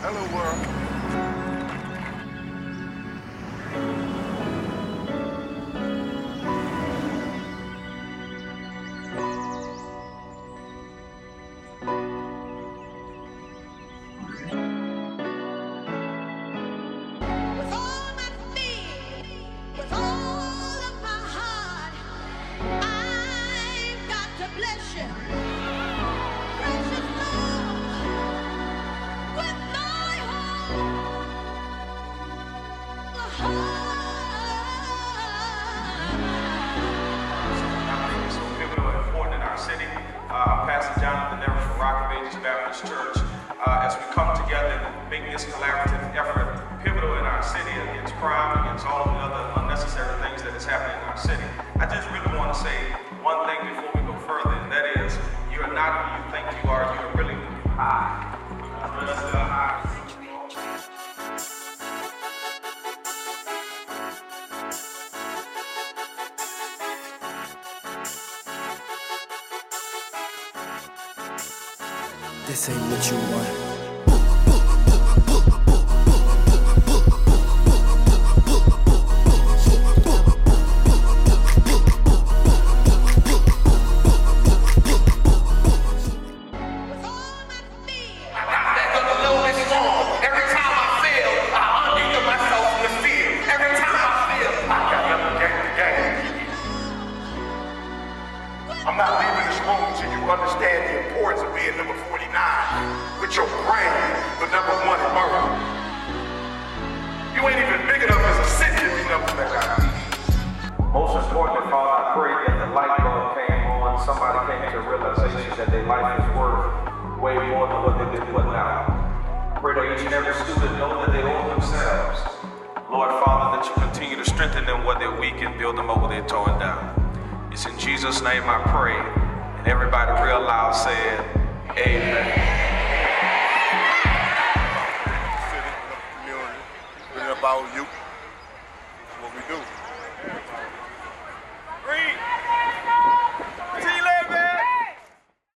Hello, world. Not who you think you are. You are really I got the other game. I'm not leaving this room until you understand the importance of being number 49 with your brain, but number one murder. You ain't even big enough as a city to be number one. Most importantly, Father, I pray that the light bulb came on, somebody came to realization that their life is worth way more than what they've been putting out. Pray that each and every student know that they owe themselves. Lord Father, that you continue to strengthen them where they're weak and build them up where they're torn down. It's in Jesus' name I pray. And everybody real loud said, about you. What we do.